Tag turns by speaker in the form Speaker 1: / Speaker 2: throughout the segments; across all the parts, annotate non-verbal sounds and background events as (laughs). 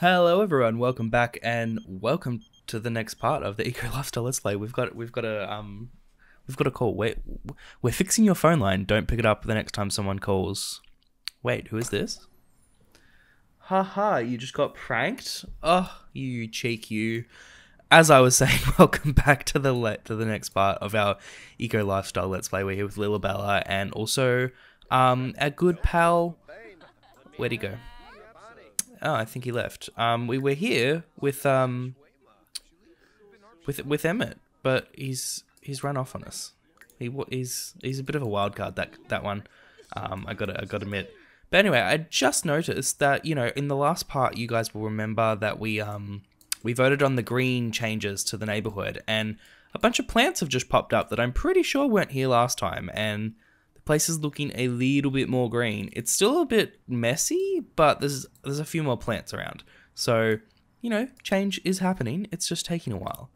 Speaker 1: Hello everyone, welcome back and welcome to the next part of the (laughs) Eco Lifestyle Let's Play. We've got we've got a um we've got a call. Wait we're fixing your phone line. Don't pick it up the next time someone calls. Wait, who is this? Haha, you just got pranked? Oh, you cheek you. As I was (laughs) saying, (laughs) welcome back to the let to the next part of our Eco Lifestyle Let's Play. We're here with Lilabella and also um our good pal Where'd he go? Oh, I think he left. Um, we were here with um, with with Emmett, but he's he's run off on us. He he's he's a bit of a wild card that that one. Um, I gotta I gotta admit. But anyway, I just noticed that you know in the last part, you guys will remember that we um we voted on the green changes to the neighborhood, and a bunch of plants have just popped up that I'm pretty sure weren't here last time, and place is looking a little bit more green. It's still a bit messy, but there's there's a few more plants around. So, you know, change is happening. It's just taking a while.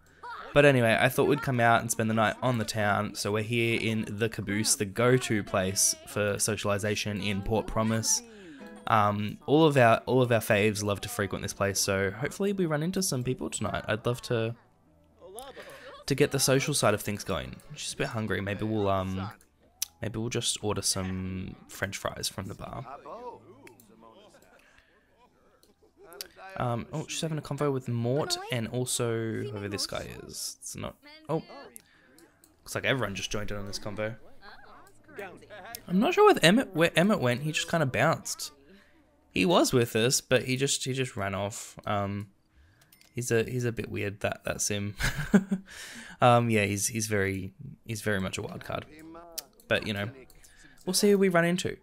Speaker 1: But anyway, I thought we'd come out and spend the night on the town. So we're here in the Caboose, the go-to place for socialization in Port Promise. Um, all of our all of our faves love to frequent this place, so hopefully we run into some people tonight. I'd love to to get the social side of things going. Just a bit hungry. Maybe we'll um Maybe we'll just order some french fries from the bar. Um, oh, she's having a convo with Mort and also whoever this guy is. It's not... Oh. Looks like everyone just joined in on this convo. I'm not sure with Emmett where Emmett went. He just kind of bounced. He was with us, but he just he just ran off. Um, he's a he's a bit weird that that's him. (laughs) um, yeah, he's he's very he's very much a wild card. But, you know, we'll see who we run into.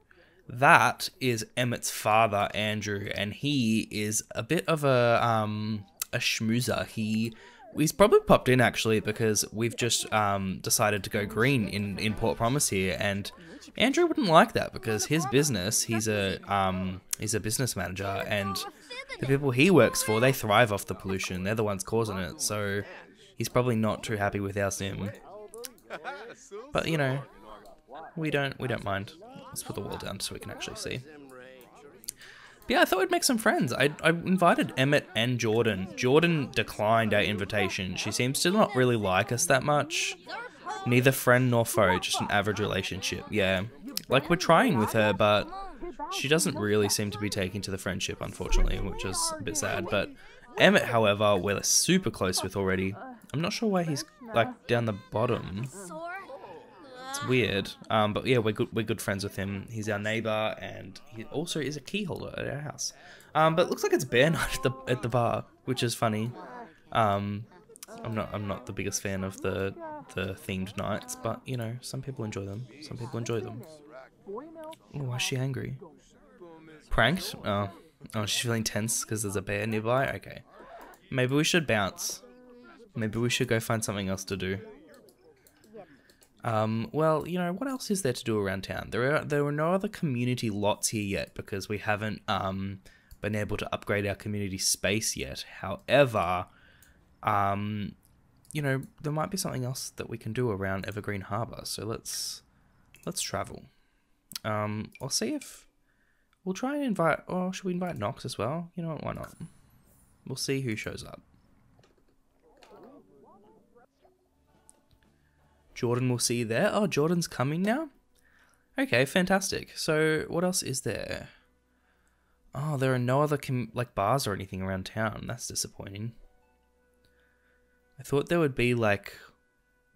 Speaker 1: That is Emmett's father, Andrew, and he is a bit of a um a schmoozer. He he's probably popped in actually because we've just um decided to go green in in Port Promise here, and Andrew wouldn't like that because his business, he's a um he's a business manager, and the people he works for, they thrive off the pollution. They're the ones causing it, so he's probably not too happy with our sim. But you know, we don't we don't mind. Let's put the wall down so we can actually see. But yeah, I thought we'd make some friends. I, I invited Emmett and Jordan. Jordan declined our invitation. She seems to not really like us that much. Neither friend nor foe, just an average relationship. Yeah. Like, we're trying with her, but she doesn't really seem to be taking to the friendship, unfortunately, which is a bit sad. But Emmett, however, we're super close with already. I'm not sure why he's, like, down the bottom. Weird. Um, but yeah, we're good. We're good friends with him. He's our neighbor, and he also is a key holder at our house. Um, but it looks like it's bear (laughs) night at the at the bar, which is funny. Um, I'm not I'm not the biggest fan of the the themed nights, but you know, some people enjoy them. Some people enjoy them. Oh, why is she angry? Pranked? Oh, oh, she's feeling tense because there's a bear nearby. Okay, maybe we should bounce. Maybe we should go find something else to do. Um, well, you know, what else is there to do around town? There are there are no other community lots here yet because we haven't um, been able to upgrade our community space yet. However, um, you know, there might be something else that we can do around Evergreen Harbor. So let's let's travel. Um, I'll see if we'll try and invite. Or should we invite Knox as well? You know? Why not? We'll see who shows up. Jordan will see there. Oh, Jordan's coming now? Okay, fantastic. So, what else is there? Oh, there are no other like bars or anything around town. That's disappointing. I thought there would be like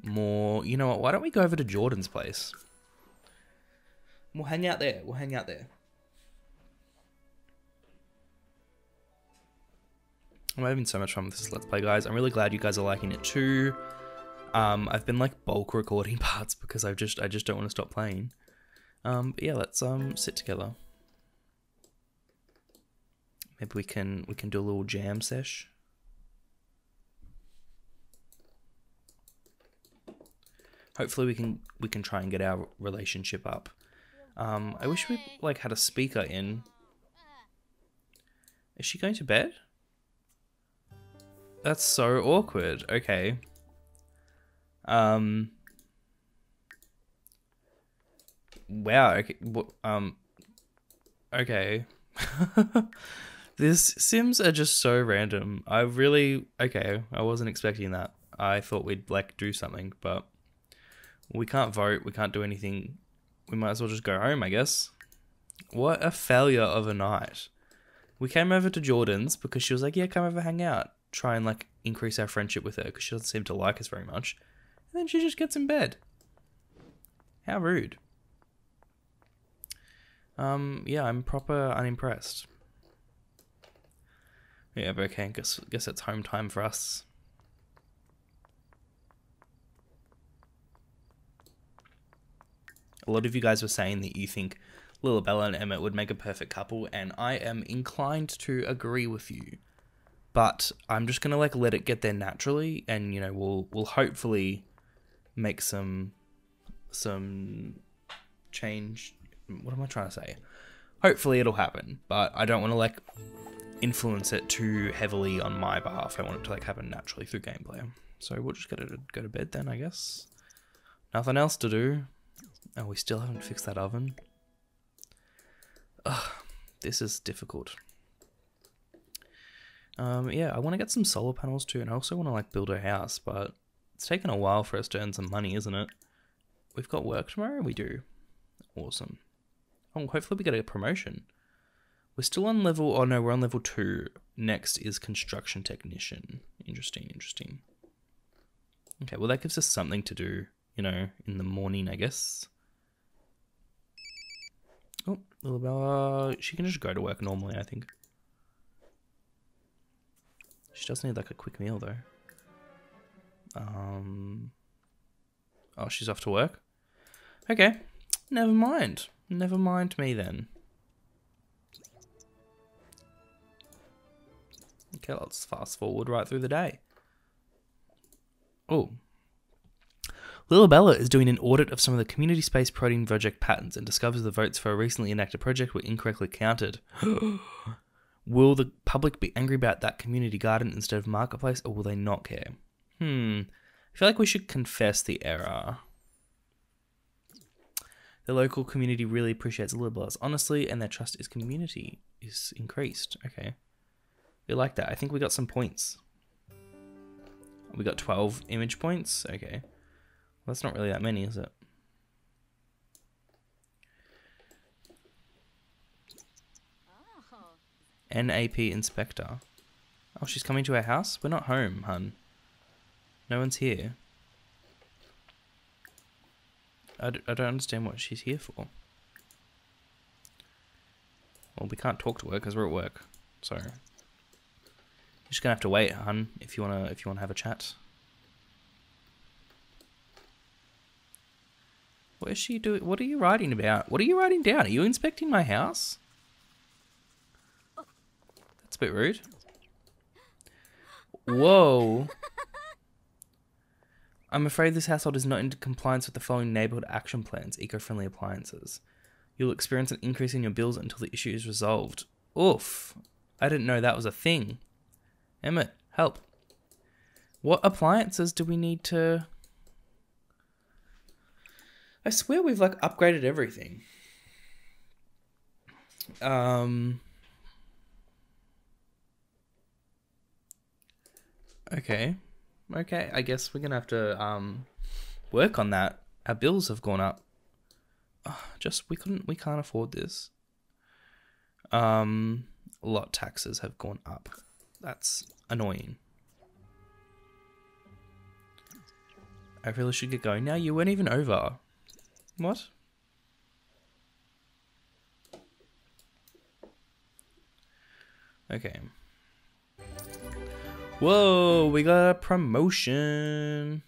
Speaker 1: more. You know what? Why don't we go over to Jordan's place? We'll hang out there. We'll hang out there. I'm having so much fun with this Let's Play, guys. I'm really glad you guys are liking it too. Um, I've been like bulk recording (laughs) parts because I just I just don't want to stop playing. Um, but yeah, let's um sit together. Maybe we can we can do a little jam sesh. Hopefully we can we can try and get our relationship up. Um, I wish we like had a speaker in. Is she going to bed? That's so awkward. Okay. Um. Wow. Okay. Um. Okay. (laughs) This Sims are just so random. I really okay. I wasn't expecting that. I thought we'd like do something, but we can't vote. We can't do anything. We might as well just go home, I guess. What a failure of a night. We came over to Jordan's because she was like, "Yeah, come over, hang out, try and like increase our friendship with her because she doesn't seem to like us very much." And then she just gets in bed. How rude. Um, yeah, I'm proper unimpressed. Yeah, but okay, guess guess it's home time for us. A lot of you guys were saying that you think Lilabella and Emmett would make a perfect couple, and I am inclined to agree with you. But I'm just gonna like let it get there naturally, and you know we'll we'll hopefully make some some change. What am I trying to say? Hopefully it'll happen, but I don't want to like influence it too heavily on my behalf. I want it to like happen naturally through gameplay. So we'll just go to go to bed then, I guess. Nothing else to do. Oh, we still haven't fixed that oven. Ugh, this is difficult. Um, yeah, I want to get some solar panels too, and I also want to like build a house, but it's taken a while for us to earn some money, isn't it? We've got work tomorrow. We do. Awesome. Oh, hopefully we get a promotion. We're still on level. Oh no, we're on level two. Next is construction technician. Interesting, interesting. Okay, well that gives us something to do. You know, in the morning, I guess. Oh, Lilabella. She can just go to work normally, I think. She does need like a quick meal though. Um. Oh, she's off to work. Okay, never mind. Never mind me then. Okay, let's fast forward right through the day. Oh. Lilabella is doing an audit of some of the community space protein project patterns and discovers the votes for a recently enacted project were incorrectly counted. (gasps) will the public be angry about that community garden instead of marketplace, or will they not care? Hmm. I feel like we should confess the error. The local community really appreciates Bella's honestly, and their trust is community is increased. Okay. We like that. I think we got some points. We got 12 image points. Okay. Well, that's not really that many, is it? NAP Inspector. Oh, she's coming to our house? We're not home, hun. No one's here. I d I don't understand what she's here for. Well, we can't talk to her because we're at work. So, you're just gonna have to wait, hun, if you wanna if you wanna have a chat. What is she doing? What are you writing about? What are you writing down? Are you inspecting my house? That's a bit rude. Whoa. I'm afraid this household is not in compliance with the following neighborhood action plans, eco-friendly appliances. You'll experience an increase in your bills until the issue is resolved. Oof. I didn't know that was a thing. Emmett, help. What appliances do we need to... I swear we've like upgraded everything. Um... Okay okay, I guess we're gonna have to um, work on that. Our bills have gone up. just we couldn't, we can't afford this. Um, lot taxes have gone up. That's annoying. I really should get going now. You weren't even over. What? Okay. Whoa, we got a promotion.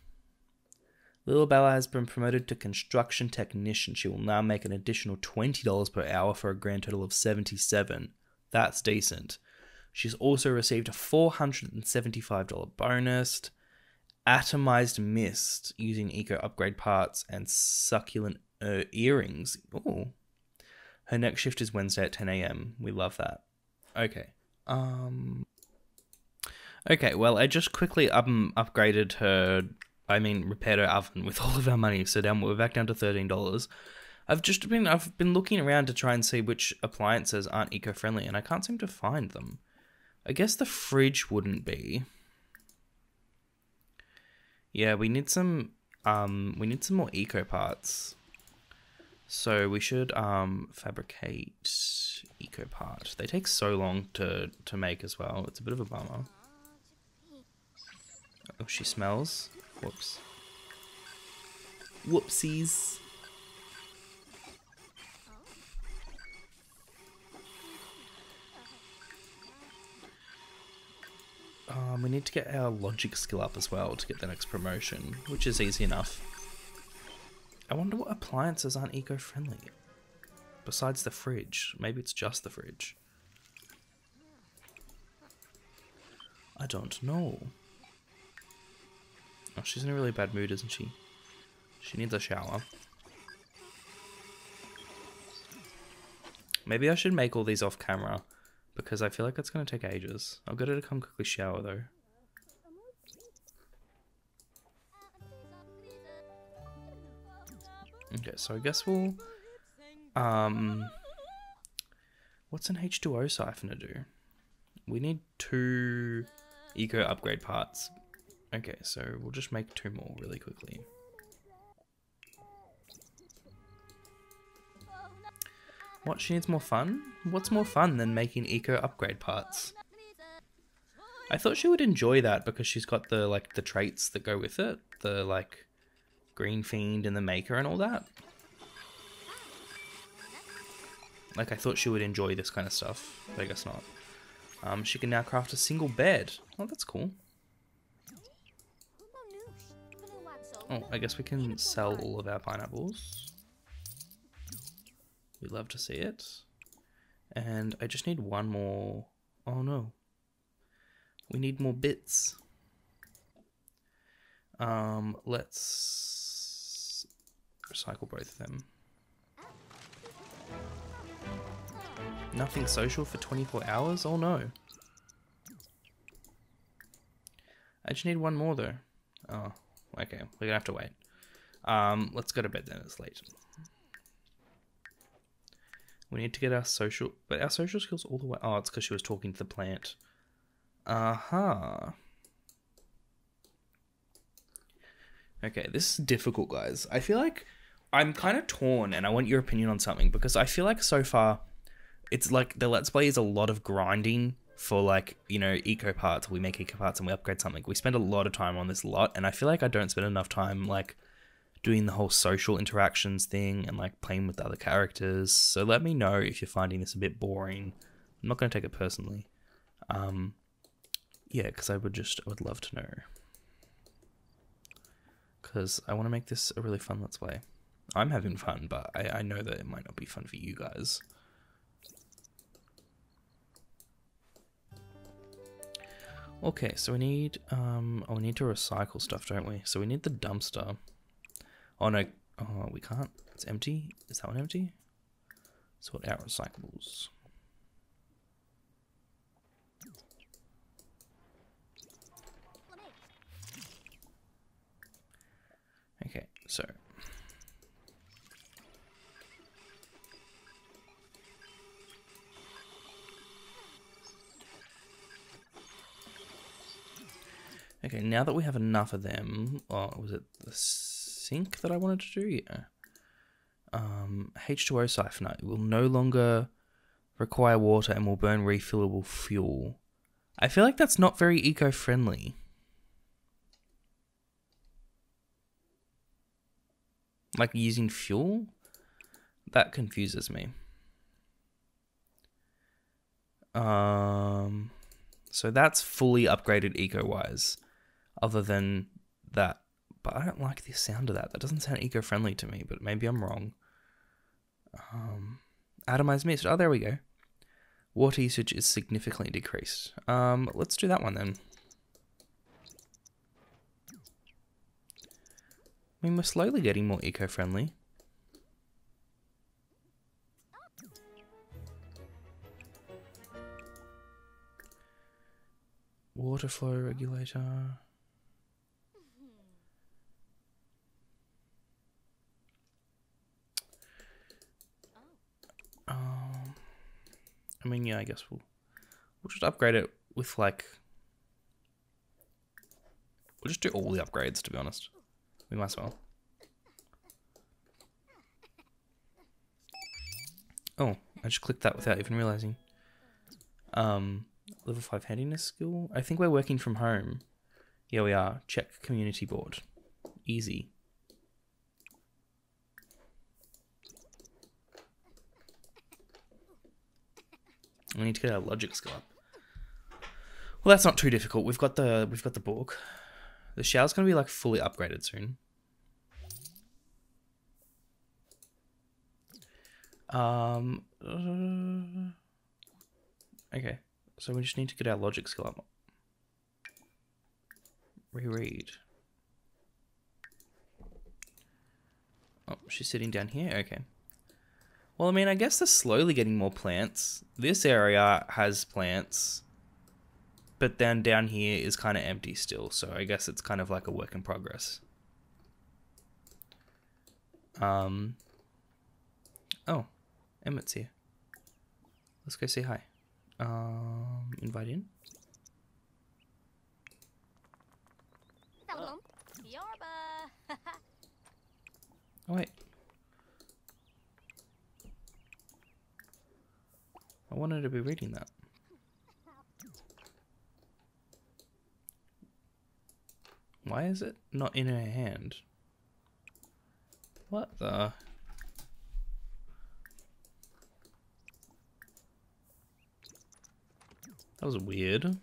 Speaker 1: Lilabella has been promoted to construction technician. She will now make an additional $20 per hour for a grand total of 77. That's decent. She's also received a $475 bonus, atomized mist using eco upgrade parts, and succulent uh, earrings. Oh. Her next shift is Wednesday at 10 a.m. We love that. Okay. Um Okay, well, I just quickly um, upgraded her, I mean, repaired her oven with (laughs) all of our money, so down we're back down to thirteen dollars. I've just been I've been looking around to try and see which appliances aren't eco-friendly, and I can't seem to find them. I guess the fridge wouldn't be. Yeah, we need some um we need some more eco parts. So we should um fabricate eco part. They take so long to to make as well. It's a bit of a bummer. Oh, she smells. Whoops. Whoopsies. Um, we need to get our logic skill up as well to get the next promotion, which is easy enough. I wonder what appliances aren't eco-friendly. Besides the fridge. Maybe it's just the fridge. I don't know. Oh, she's in a really bad mood, isn't she? She needs a shower. Maybe I should make all these off camera because I feel like it's going to take ages. I'll get her to come quickly shower though. Okay, so I guess we'll... Um, what's an H2O siphoner do? We need two eco upgrade parts. Okay, so we'll just make two more really quickly. What, she needs more fun? What's more fun than making eco upgrade parts? I thought she would enjoy that because she's got the, like, the traits that go with it. The, like, green fiend and the maker and all that. Like, I thought she would enjoy this kind of stuff, but I guess not. Um, she can now craft a single bed. Oh, that's cool. Oh, I guess we can sell all of our pineapples. We'd love to see it. And I just need one more... Oh no. We need more bits. Um, let's recycle both of them. Nothing social for 24 hours? Oh no. I just need one more though. Oh, okay. We're gonna have to wait. Um, let's go to bed then, it's late. We need to get our social, but our social skills all the way. Oh, it's because she was talking to the plant. Uh -huh. Okay, this is difficult, guys. I feel like I'm kind of torn, and I want your opinion on something because I feel like so far, it's like the Let's Play is a lot of grinding for like you know eco parts. We make eco parts and we upgrade something. We spend a lot of time on this lot, and I feel like I don't spend enough time like doing the whole social interactions thing and like playing with other characters. So let me know if you're finding this a bit boring. I'm not going to take it personally. Um, yeah, because I would just I would love to know because I want to make this a really fun Let's Play. I'm having fun, but I, I know that it might not be fun for you guys. Okay, so we need, um, oh, we need to recycle stuff, don't we? So we need the dumpster. Oh no, oh, we can't. It's empty. Is that one empty? Sort out recyclables. Okay, so. Okay, now that we have enough of them, oh, was it the sink that I wanted to do? Yeah. Um, H2O siphoner will no longer require water and will burn refillable fuel. I feel like that's not very eco-friendly. Like using fuel? That confuses me. Um, so that's fully upgraded eco-wise, other than that. But I don't like the sound of that. That doesn't sound eco-friendly to me, but maybe I'm wrong. Um, atomized mist. Oh, there we go. Water usage is significantly decreased. Um, let's do that one then. I mean, we're slowly getting more eco-friendly. Water flow regulator. I mean, yeah, I guess we'll we'll just upgrade it with like we'll just do all the upgrades to be honest. We might as well. Oh, I just clicked that without even realizing. Um, level 5 handiness skill. I think we're working from home. Yeah, we are. Check community board. Easy. We need to get our logic skill up. Well, that's not too difficult. We've got the we've got the book. The shower's gonna be like fully upgraded soon. Um. Uh, okay, so we just need to get our logic skill up. Reread. Oh, she's sitting down here. Okay. Well, I mean, I guess they're slowly getting more plants. This area has plants, but then down here is kind of empty still. So I guess it's kind of like a work in progress. Um. Oh, Emmett's here. Let's go say hi. Um, invite in. (laughs) Oh wait. I wanted to be reading that. Why is it not in her hand? What the? That was weird.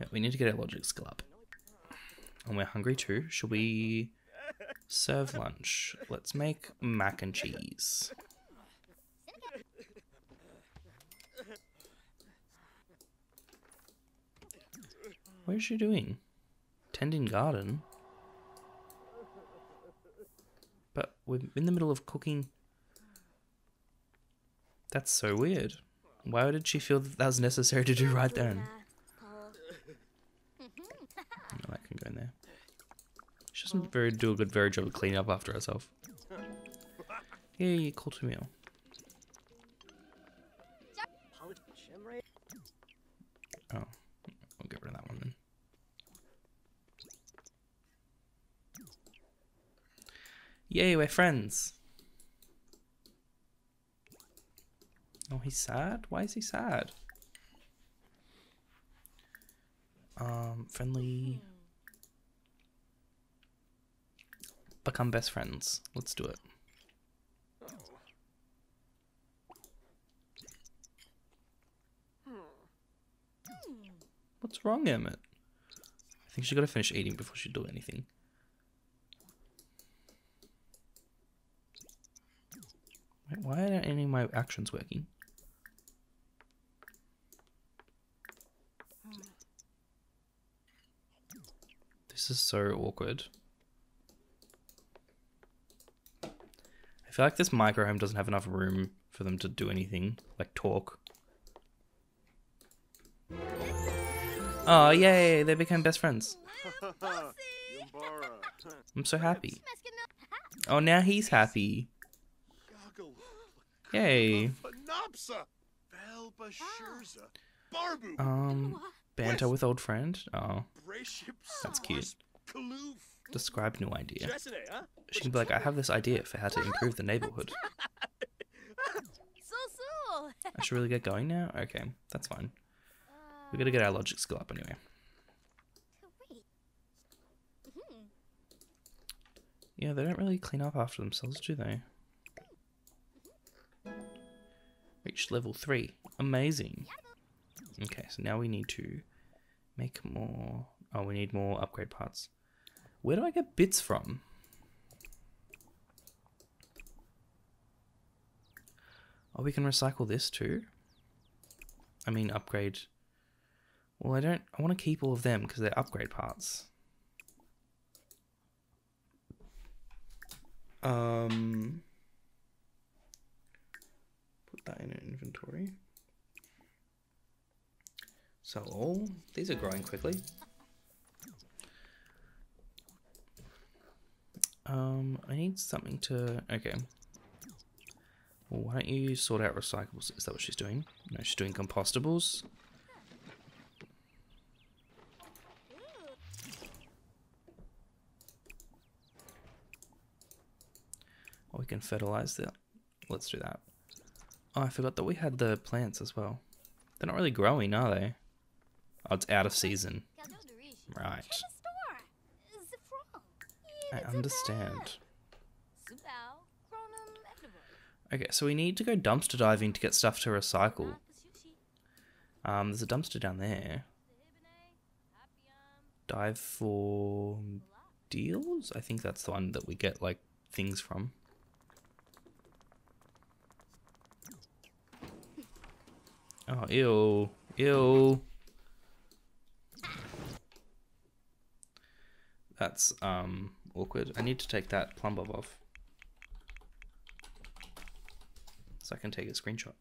Speaker 1: Yeah, we need to get our logic skill up. And we're hungry too. Should we serve lunch? Let's make mac and cheese. What is she doing? Tending garden? But we're in the middle of cooking. That's so weird. Why did she feel that that was necessary to do right then? No, that can go in there. She doesn't very do a good very job of cleaning up after herself. Yay, call to meal. Oh, we'll get rid of that one then. Yay, we're friends. Oh, he's sad? Why is he sad? Um, friendly. Become best friends. Let's do it. What's wrong, Emmett? I think she gotta finish eating before she do anything. Why aren't any of my actions working? This is so awkward. Feel like this micro home doesn't have enough room for them to do anything, like talk. Oh, yay, they became best friends. (laughs) I'm so happy. Oh, now he's happy. Yay. Um, banter with old friend. Oh, that's cute. Describe new idea. She can be like, I have this idea for how to improve the neighborhood. (laughs) I should really get going now? Okay, that's fine. We gotta get our logic skill up anyway. Yeah, they don't really clean up after themselves, do they? Reached level 3. Amazing. Okay, so now we need to make more... Oh, we need more upgrade parts. Where do I get bits from? Oh, we can recycle this too? I mean, upgrade... Well, I don't... I want to keep all of them because they're upgrade parts. Um... Put that in an inventory. So all these are growing quickly. Um, I need something to, okay. Well, why don't you sort out recyclables? Is that what she's doing? No, she's doing compostables. Oh, we can fertilize that. Let's do that. Oh, I forgot that we had the plants as well. They're not really growing, are they? Oh, it's out of season. Right. I understand. Okay, so we need to go dumpster diving to get stuff to recycle. Um, there's a dumpster down there. Dive for deals? I think that's the one that we get, like, things from. Oh, ew. Ew. That's, um, awkward. I need to take that plumb off. So I can take a screenshot.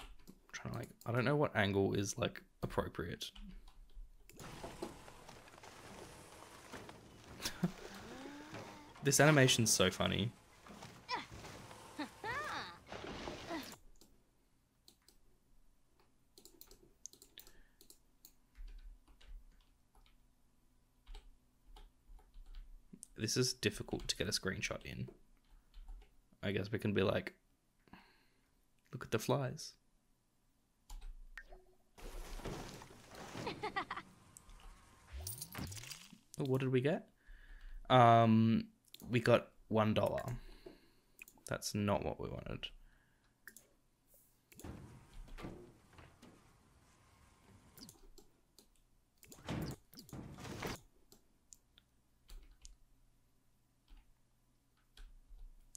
Speaker 1: I'm trying to like, I don't know what angle is like appropriate. (laughs) this animation's so funny. This is difficult to get a screenshot in. I guess we can be like, look at the flies. (laughs) What did we get? Um, we got one dollar. That's not what we wanted.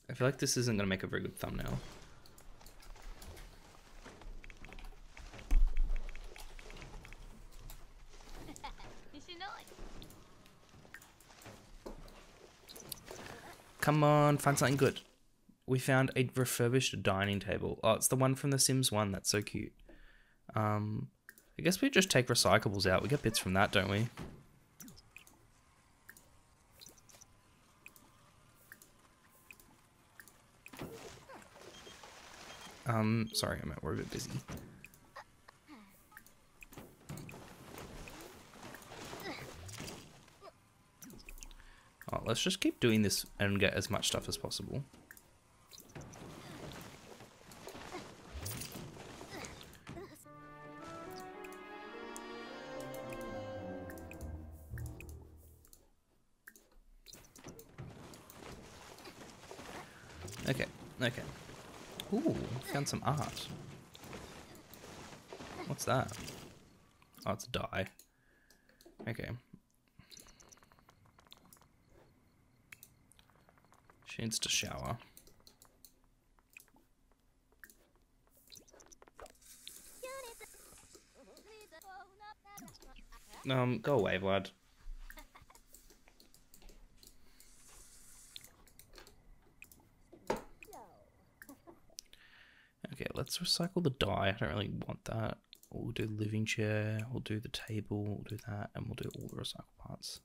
Speaker 1: I feel like this isn't going to make a very good thumbnail. (laughs) Come on, find something good. We found a refurbished dining table. Oh, it's the one from The Sims 1. That's so cute. Um, I guess we just take recyclables out. We get bits from that, don't we? Sorry, I'm at, we're a bit busy. Oh, let's just keep doing this and get as much stuff as possible. Okay, okay. Ooh, found some art. What's that? Oh, it's a die. Okay. She needs to shower. Um, go away, Vlad. Okay, let's recycle the die. I don't really want that. We'll do living chair, we'll do the table, we'll do that, and we'll do all the recycle parts.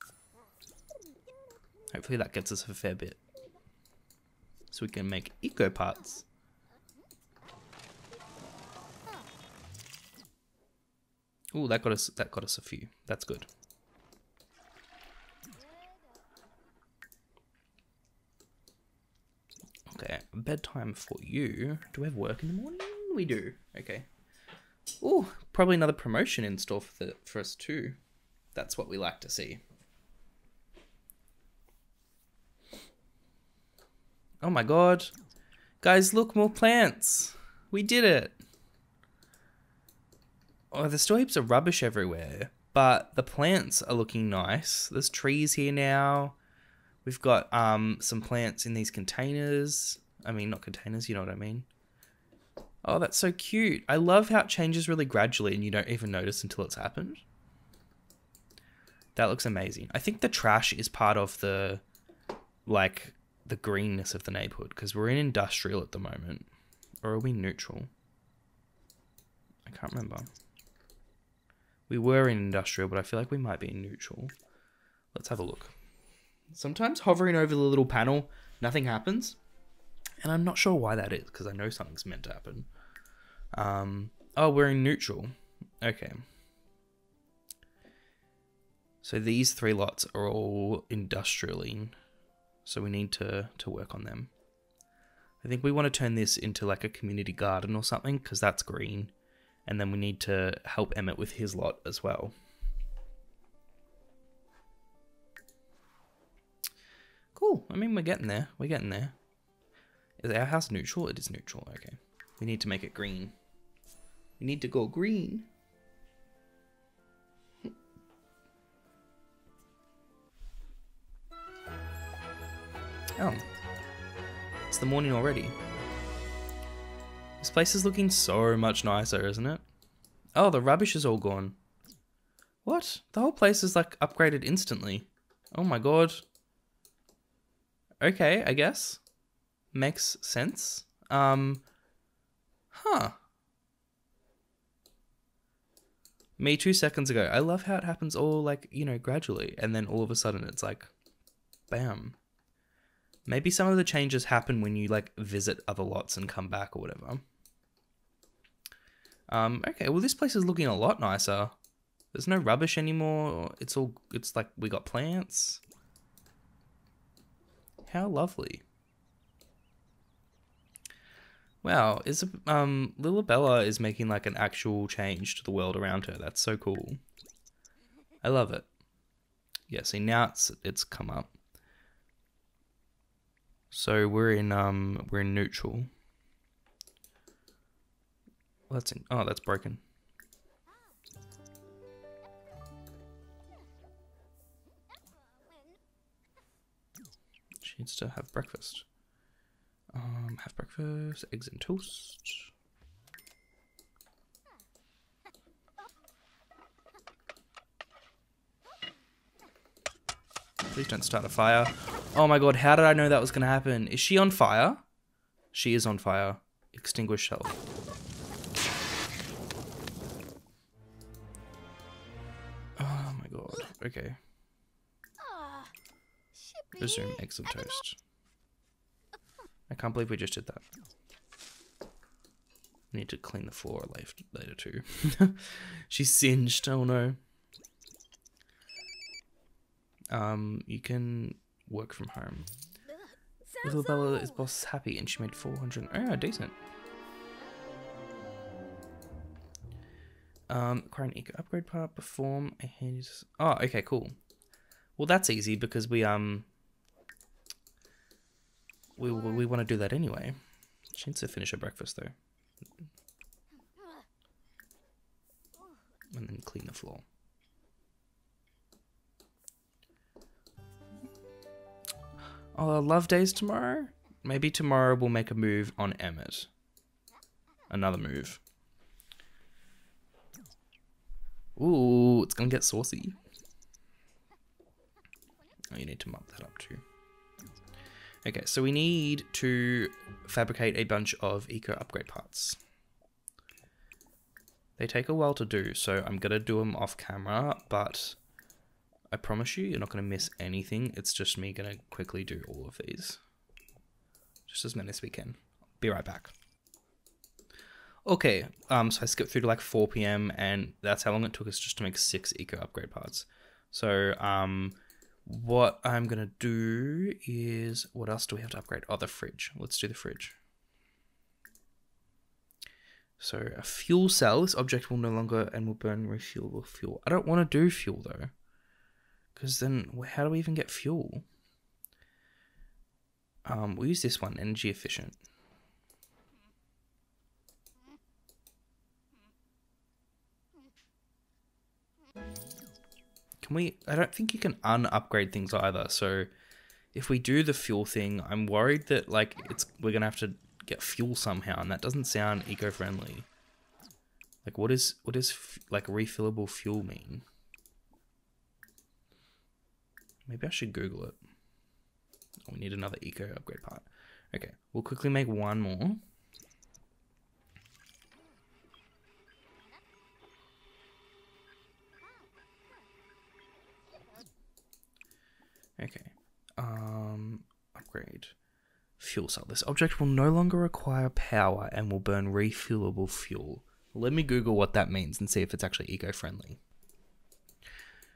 Speaker 1: Hopefully that gets us a fair bit. So we can make eco parts. Oh, that got us that got us a few. That's good. Okay, bedtime for you. Do we have work in the morning? We do. Okay. Oh, probably another promotion in store for the for us too. That's what we like to see. Oh my god. Guys, look, more plants. We did it. Oh, there's still heaps of rubbish everywhere, but the plants are looking nice. There's trees here now. We've got um, some plants in these containers. I mean, not containers, you know what I mean. Oh, that's so cute. I love how it changes really gradually and you don't even notice until it's happened. That looks amazing. I think the trash is part of the, like, the greenness of the neighborhood because we're in industrial at the moment. Or are we neutral? I can't remember. We were in industrial, but I feel like we might be in neutral. Let's have a look. Sometimes hovering over the little panel, nothing happens. And I'm not sure why that is, because I know something's meant to happen. Um, oh, we're in neutral. Okay. So these three lots are all industrially, so we need to, to work on them. I think we want to turn this into like a community garden or something, because that's green. And then we need to help Emmett with his lot as well. Cool. I mean, we're getting there. We're getting there. Is our house neutral? It is neutral. Okay. We need to make it green. We need to go green. (laughs) Oh. It's the morning already. This place is looking so much nicer, isn't it? Oh, the rubbish is all gone. What? The whole place is like upgraded instantly. Oh my god. Okay, I guess. Makes sense. Um, huh. Me two seconds ago. I love how it happens all like, you know, gradually. And then all of a sudden it's like, bam. Maybe some of the changes happen when you like visit other lots and come back or whatever. Um, okay, well this place is looking a lot nicer. There's no rubbish anymore. It's all, it's like we got plants. How lovely. Wow, is um Lilabella is making like an actual change to the world around her. That's so cool. I love it. Yeah, see now it's it's come up. So we're in um we're in neutral. That's in, oh that's broken. She needs to have breakfast. Um, have breakfast, eggs and toast. Please don't start a fire. Oh my god, how did I know that was going to happen? Is she on fire? She is on fire. Extinguish self. Oh my god. Okay. Resume eggs and toast. I can't believe we just did that. Need to clean the floor later too. (laughs) She's singed, oh no. Um, you can work from home. Lilabella is boss happy and she made 400. Oh, decent. Um, an eco upgrade part, perform a handy. Oh, okay, cool. Well, that's easy because we, um, we, we want to do that anyway. She needs to finish her breakfast though. And then clean the floor. Oh, love days tomorrow? Maybe tomorrow we'll make a move on Emmett. Another move. Ooh, it's gonna get saucy. Oh, you need to mop that up too. Okay, so we need to fabricate a bunch of eco upgrade parts. They take a while to do, so I'm going to do them off camera, but I promise you, you're not going to miss anything. It's just me going to quickly do all of these. Just as many as we can. Be right back. Okay, um, so I skipped through to like 4 p.m. and that's how long it took us just to make six eco upgrade parts. So, um, what I'm going to do is, what else do we have to upgrade? Oh, the fridge. Let's do the fridge. So a fuel cell, this object will no longer and will burn refuelable fuel. I don't want to do fuel though. Because then how do we even get fuel? Um, we'll use this one, energy efficient. Can we... I don't think you can un-upgrade things either, so... If we do the fuel thing, I'm worried that, like, it's we're gonna have to get fuel somehow, and that doesn't sound eco-friendly. Like, what is, what does, like, refillable fuel mean? Maybe I should Google it. Oh, we need another eco upgrade part. Okay, we'll quickly make one more. Okay. Um, upgrade. Fuel cell. This object will no longer require power and will burn refuelable fuel. Let me Google what that means and see if it's actually eco-friendly.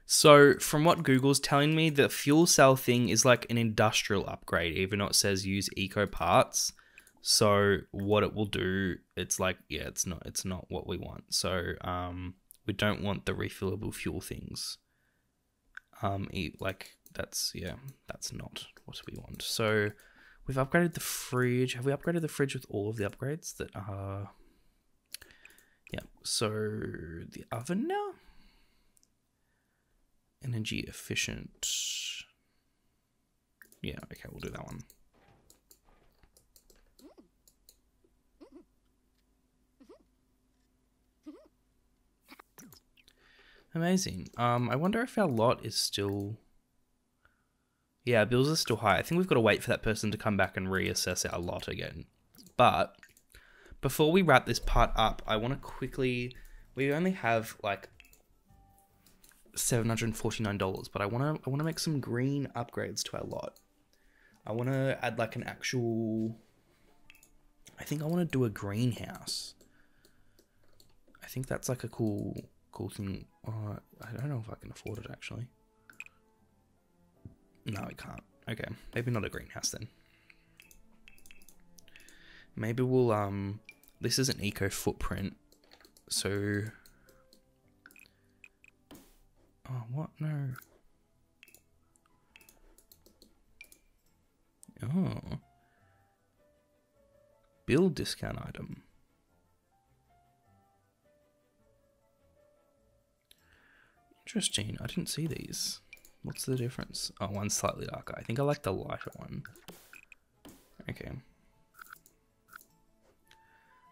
Speaker 1: So, from what Google's telling me, the fuel cell thing is like an industrial upgrade, even though it says use eco parts. So, what it will do, it's like, yeah, it's not, it's not what we want. So, um, we don't want the refillable fuel things. Um, like that's yeah, that's not what we want. So, we've upgraded the fridge. Have we upgraded the fridge with all of the upgrades that are? Yeah. So the oven now energy efficient. Yeah, okay, we'll do that one. Amazing. Um, I wonder if our lot is still... Yeah, bills are still high. I think we've got to wait for that person to come back and reassess our lot again. But, before we wrap this part up, I want to quickly... We only have, like, $749, but I want to I want to make some green upgrades to our lot. I want to add like an actual I think I want to do a greenhouse. I think that's like a cool cool thing. Uh, I don't know if I can afford it actually. No, I can't. Okay, maybe not a greenhouse then. Maybe we'll um this is an eco footprint. So Oh, what? No. Oh. Build discount item. Interesting. I didn't see these. What's the difference? Oh, one's slightly darker. I think I like the lighter one. Okay.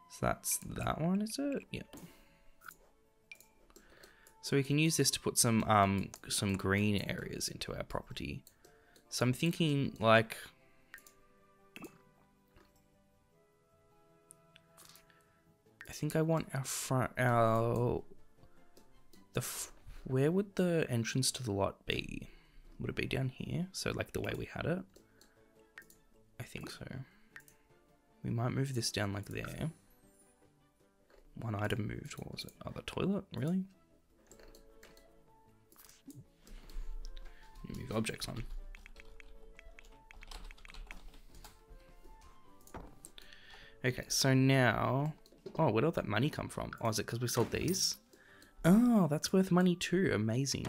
Speaker 1: So that's that one, is it? Yeah. So we can use this to put some um, some green areas into our property. So I'm thinking like... I think I want our front, our... The where would the entrance to the lot be? Would it be down here? So like the way we had it? I think so. We might move this down like there. One item moved, what was it? Oh, the toilet? Really? move objects on. Okay, so now... Oh, where did all that money come from? Oh, is it because we sold these? Oh, that's worth money too. Amazing.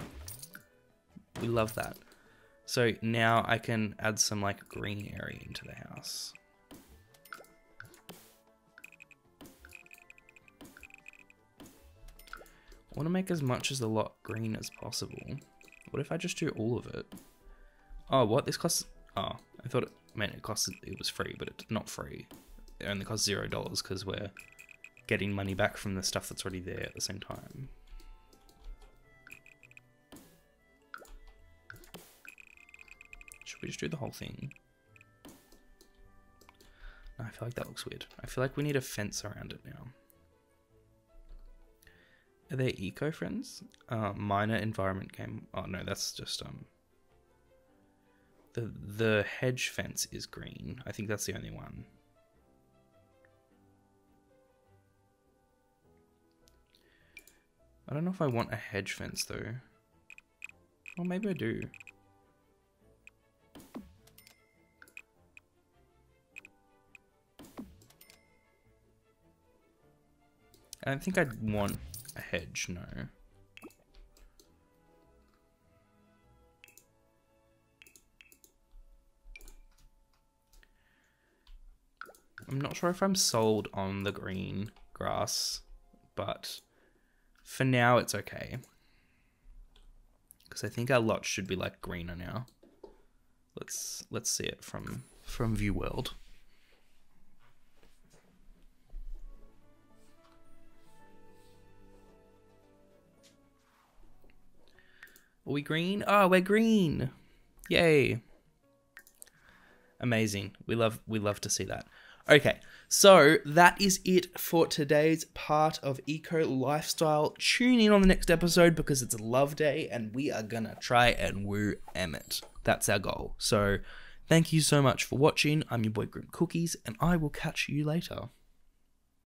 Speaker 1: We love that. So now I can add some like green area into the house. I want to make as much as the lot green as possible. What if I just do all of it? Oh, what? This costs... Oh, I thought it meant it cost it was free, but it's not free. It only costs zero dollars because we're getting money back from the stuff that's already there at the same time. Should we just do the whole thing? No, I feel like that looks weird. I feel like we need a fence around it now. Are they eco friends? Uh, minor environment game. Oh no, that's just um. The the hedge fence is green. I think that's the only one. I don't know if I want a hedge fence though. Well, maybe I do. I don't think I'd want a hedge, no. I'm not sure if I'm sold on the green grass, but for now it's okay. Because I think our lot should be like greener now. Let's let's see it from from view world. Are we green? Oh, we're green. Yay. Amazing. We love we love to see that. Okay, so that is it for today's part of Eco Lifestyle. Tune in on the next episode because it's a love day and we are gonna try and woo Emmett. That's our goal. So thank you so much for watching. I'm your boy Grim Cookies and I will catch you later.